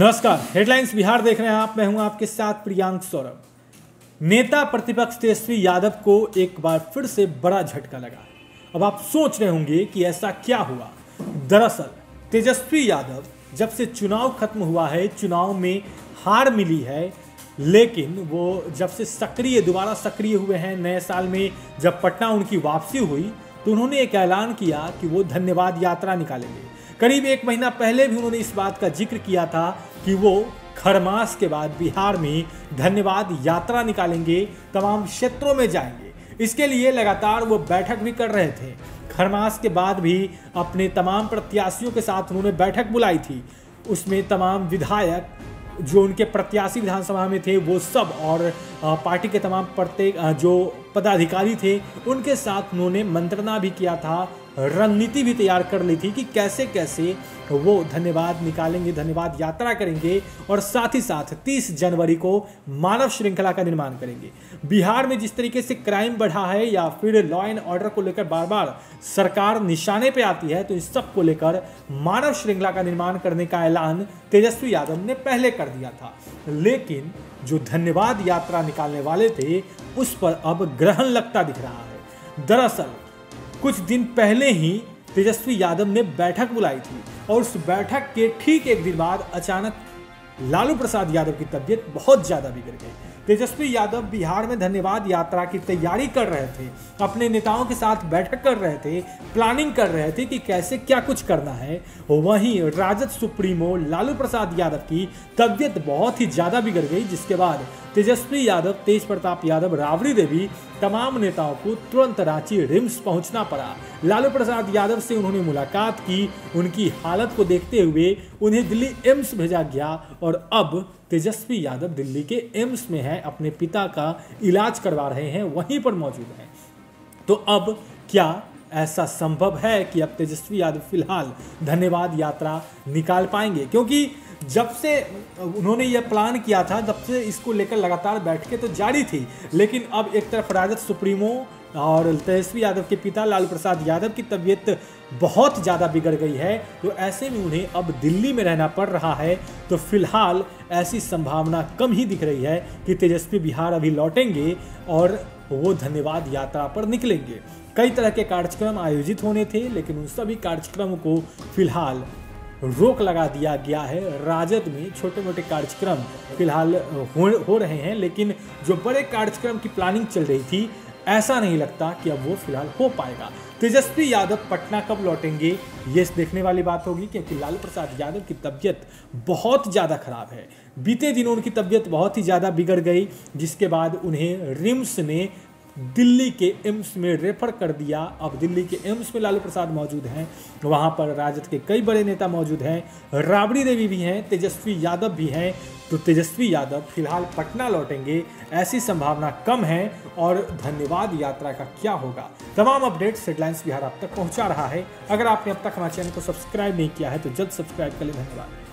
नमस्कार हेडलाइंस बिहार देख रहे हैं आप। मैं हूँ आपके साथ प्रियांक सौरभ। नेता प्रतिपक्ष तेजस्वी यादव को एक बार फिर से बड़ा झटका लगा। अब आप सोच रहे होंगे कि ऐसा क्या हुआ। दरअसल, तेजस्वी यादव जब से चुनाव खत्म हुआ है, चुनाव में हार मिली है, लेकिन वो जब से सक्रिय, दोबारा सक्रिय हुए हैं, नए साल में जब पटना उनकी वापसी हुई तो उन्होंने एक ऐलान किया कि वो धन्यवाद यात्रा निकालेंगे। करीब एक महीना पहले भी उन्होंने इस बात का ज़िक्र किया था कि वो खरमास के बाद बिहार में धन्यवाद यात्रा निकालेंगे, तमाम क्षेत्रों में जाएँगे। इसके लिए लगातार वो बैठक भी कर रहे थे। खरमास के बाद भी अपने तमाम प्रत्याशियों के साथ उन्होंने बैठक बुलाई थी। उसमें तमाम विधायक जो उनके प्रत्याशी विधानसभा में थे, वो सब और पार्टी के तमाम प्रत्येक जो पदाधिकारी थे, उनके साथ उन्होंने मंत्रणा भी किया था। रणनीति भी तैयार कर ली थी कि कैसे कैसे वो धन्यवाद निकालेंगे, धन्यवाद यात्रा करेंगे और साथ ही साथ 30 जनवरी को मानव श्रृंखला का निर्माण करेंगे। बिहार में जिस तरीके से क्राइम बढ़ा है या फिर लॉ एंड ऑर्डर को लेकर बार बार सरकार निशाने पे आती है तो इस सबको लेकर मानव श्रृंखला का निर्माण करने का ऐलान तेजस्वी यादव ने पहले कर दिया था। लेकिन जो धन्यवाद यात्रा निकालने वाले थे, उस पर अब ग्रहण लगता दिख रहा है। दरअसल कुछ दिन पहले ही तेजस्वी यादव ने बैठक बुलाई थी और उस बैठक के ठीक एक दिन बाद अचानक लालू प्रसाद यादव की तबीयत बहुत ज़्यादा बिगड़ गई। तेजस्वी यादव बिहार में धन्यवाद यात्रा की तैयारी कर रहे थे, अपने नेताओं के साथ बैठक कर रहे थे प्लानिंग कर रहे थे कि कैसे क्या कुछ करना है। वहीं राजद सुप्रीमो लालू प्रसाद यादव की तबीयत बहुत ही ज़्यादा बिगड़ गई, जिसके बाद तेजस्वी यादव, तेज प्रताप यादव, राबड़ी देवी तमाम नेताओं को तुरंत रांची रिम्स पहुँचना पड़ा। लालू प्रसाद यादव से उन्होंने मुलाकात की। उनकी हालत को देखते हुए उन्हें दिल्ली एम्स भेजा गया और अब तेजस्वी यादव दिल्ली के एम्स में है, अपने पिता का इलाज करवा रहे हैं, वहीं पर मौजूद हैं। तो अब क्या ऐसा संभव है कि अब तेजस्वी यादव फ़िलहाल धन्यवाद यात्रा निकाल पाएँगे? क्योंकि जब से उन्होंने यह प्लान किया था, जब से इसको लेकर लगातार बैठकें तो जारी थी, लेकिन अब एक तरफ़ राजद सुप्रीमो और तेजस्वी यादव के पिता लालू प्रसाद यादव की तबीयत बहुत ज़्यादा बिगड़ गई है तो ऐसे में उन्हें अब दिल्ली में रहना पड़ रहा है। तो फ़िलहाल ऐसी संभावना कम ही दिख रही है कि तेजस्वी बिहार अभी लौटेंगे और वो धन्यवाद यात्रा पर निकलेंगे। कई तरह के कार्यक्रम आयोजित होने थे लेकिन उन सभी कार्यक्रम को फ़िलहाल रोक लगा दिया गया है। राजद में छोटे मोटे कार्यक्रम फ़िलहाल हो, हो रहे हैं लेकिन जो बड़े कार्यक्रम की प्लानिंग चल रही थी ऐसा नहीं लगता कि अब वो फ़िलहाल हो पाएगा। तेजस्वी यादव पटना कब लौटेंगे, ये देखने वाली बात होगी, क्योंकि लालू प्रसाद यादव की तबीयत बहुत ज़्यादा खराब है। बीते दिनों उनकी तबीयत बहुत ही ज़्यादा बिगड़ गई, जिसके बाद उन्हें रिम्स ने दिल्ली के एम्स में रेफर कर दिया। अब दिल्ली के एम्स में लालू प्रसाद मौजूद हैं। वहाँ पर राजद के कई बड़े नेता मौजूद हैं। राबड़ी देवी भी हैं, तेजस्वी यादव भी हैं। तो तेजस्वी यादव फ़िलहाल पटना लौटेंगे। ऐसी संभावना कम है और धन्यवाद यात्रा का क्या होगा? तमाम अपडेट्स हेडलाइंस बिहार आप तक पहुँचा रहा है। अगर आपने अब तक हमारे चैनल को सब्सक्राइब नहीं किया है तो जल्द सब्सक्राइब कर ले। धन्यवाद।